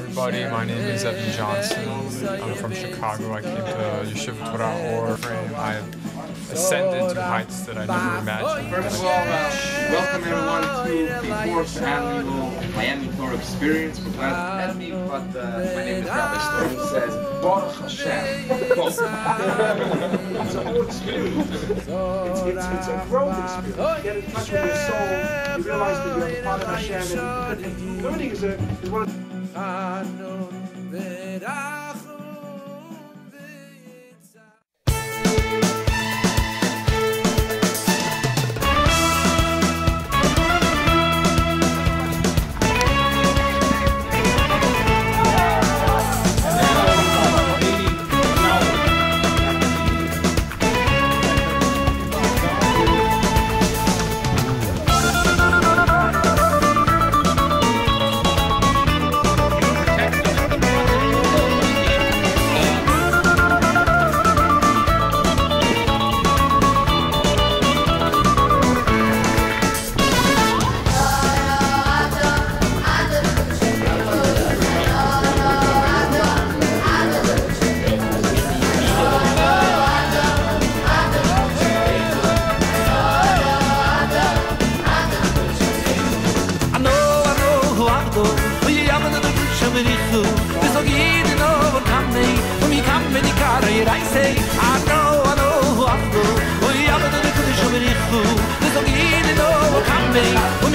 everybody. My name is Evan Johnson. I'm from Chicago. I came to Yeshiva Torah Ohr. I ascended to heights that I never imagined. First of all, uh, welcome everyone to the fourth annual Miami Torah Experience. We're glad to have me, but uh, my name is Rabbi Stern says, Baruch Hashem. it's a whole experience. It's, it's, it's a growth experience. You get in touch with your soul. You realize that you're part of Hashem. And learning is, a, is one of I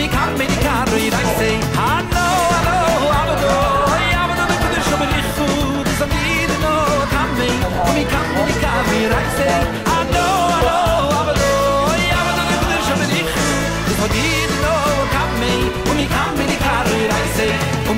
Baby, komm mit die Karo, ich reich seh Hallo, hallo, aber do Aber do, du bist schon mal ich fuhr an dir no, komm mit Komm mit, komm mit die Karo, ich reich seh Hallo, hallo, aber do Aber do, du bist schon mal an dir no, komm mit Komm mit, komm mit die Karo, ich reich seh Komm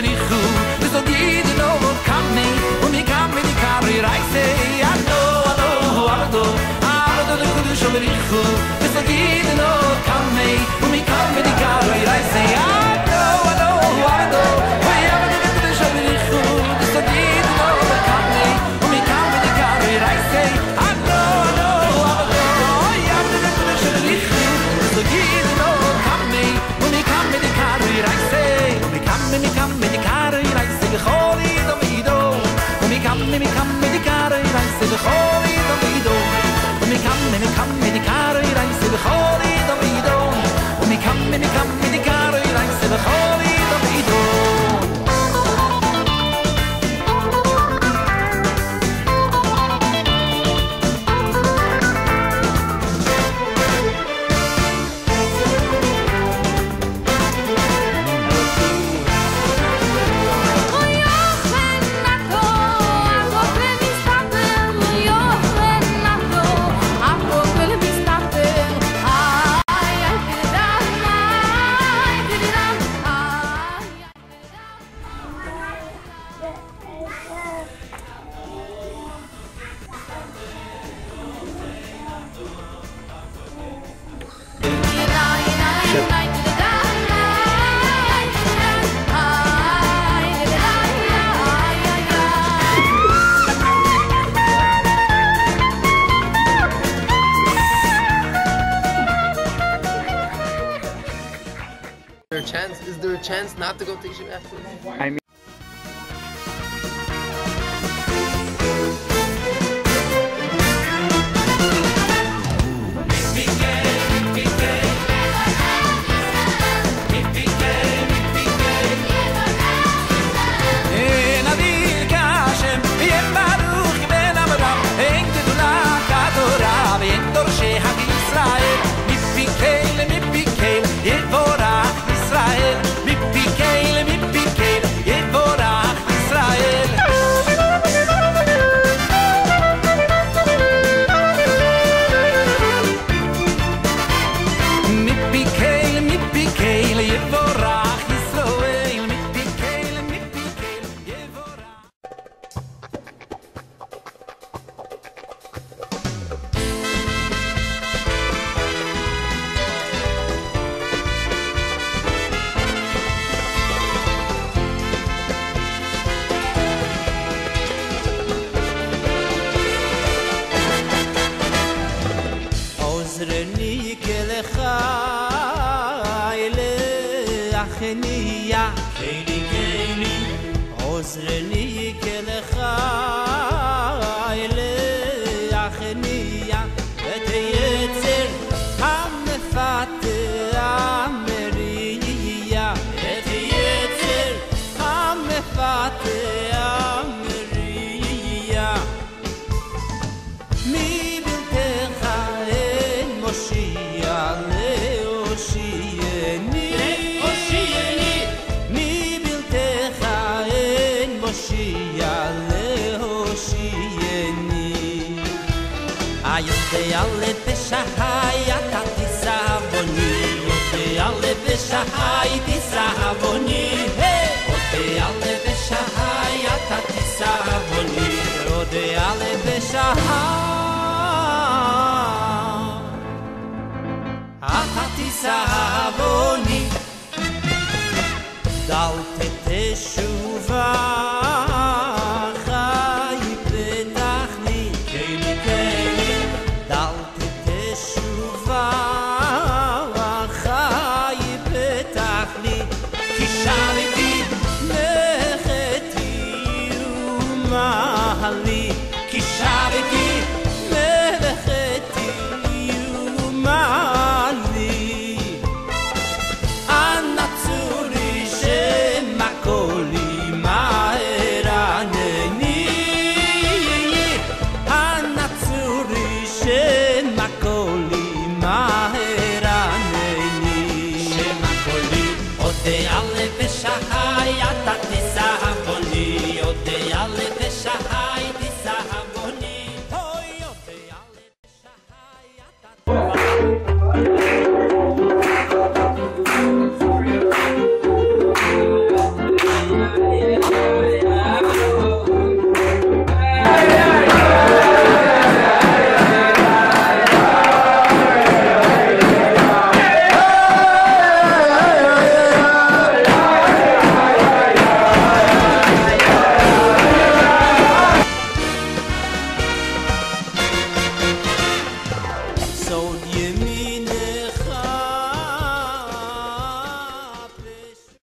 ben niet goed. Me come chance not to go to yeshiva after this? I mean. voz. Shachaniyah Kaini, kaini Ozreni, kelecha. להושיע, להושיעני. היודע לפשע אתה תישאבוני, יודע לפשע תישאבוני, יודע לפשע אתה תישאבוני, יודע לפשע אתה תישאבוני.